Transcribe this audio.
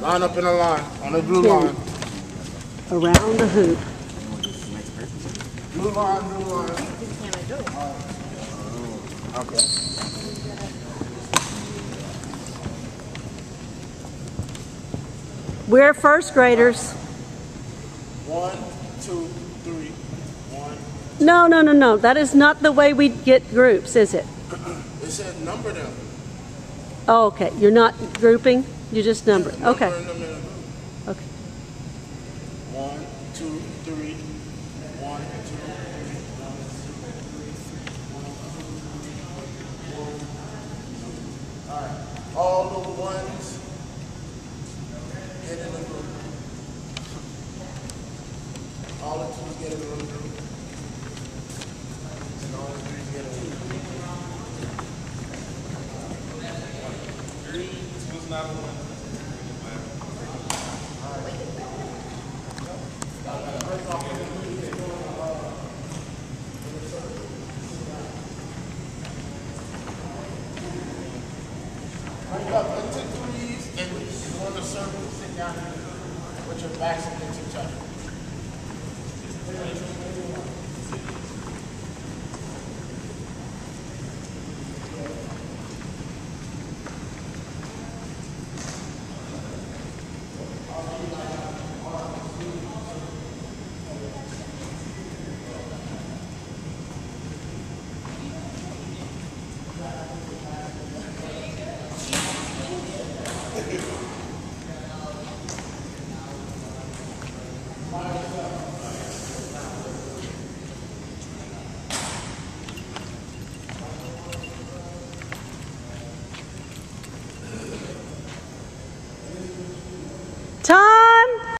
Line up in a line, on the blue line. Around the hoop. Blue line, blue line. Okay. We're first graders. One, two, three. One. No, no, no, no. That is not the way we get groups, is it? It said number them. Oh, okay. You're not grouping? You just number. Okay. Them in. Okay. One, two, three. One, two, three. All right. All the ones get in the group. All the twos get in the group. And all the threes get in the group. Bring with your backs against each other.